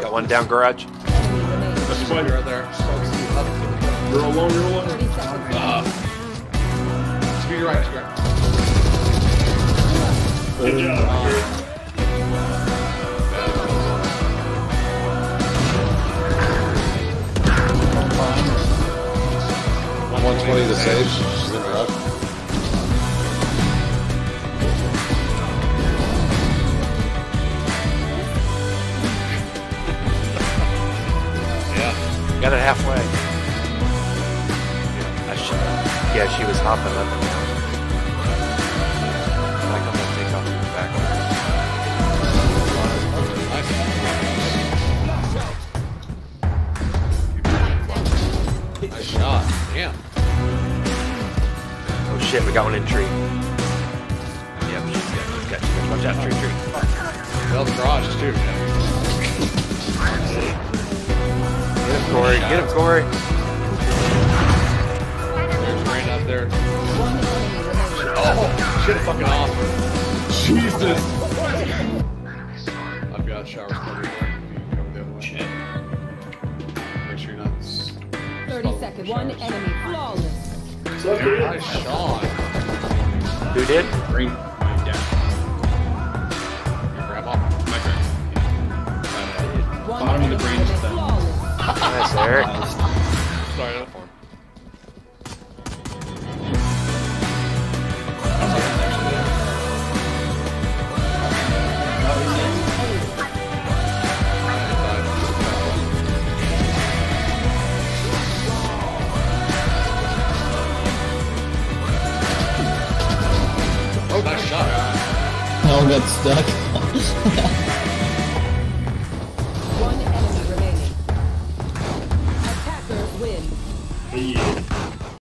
Got one down garage. That's spider right there. You're alone, you're alone. 30 seconds. Uh, to your right, to your right. Good job. One twenty to save. She's in rush. Got it halfway. I should, yeah, she was hopping up and down. Like I'm gonna take off the back. Nice. Nice shot. Damn. Oh shit, we got one in tree. Yep, she's got, she's got, she's got, watch out, tree, tree. Well, the garage too. Get him, Corey, get him, Corey. There's rain out there. One enemy remaining. Oh, shit, fucking awesome. Jesus. I've got showers covered there. You can cover the other one. Make sure you're not. 30 seconds. One enemy. Flawless. Suck it Nice shot. Who did? Green. Eric. Sorry. Oh, nice shot. Hell got stuck. the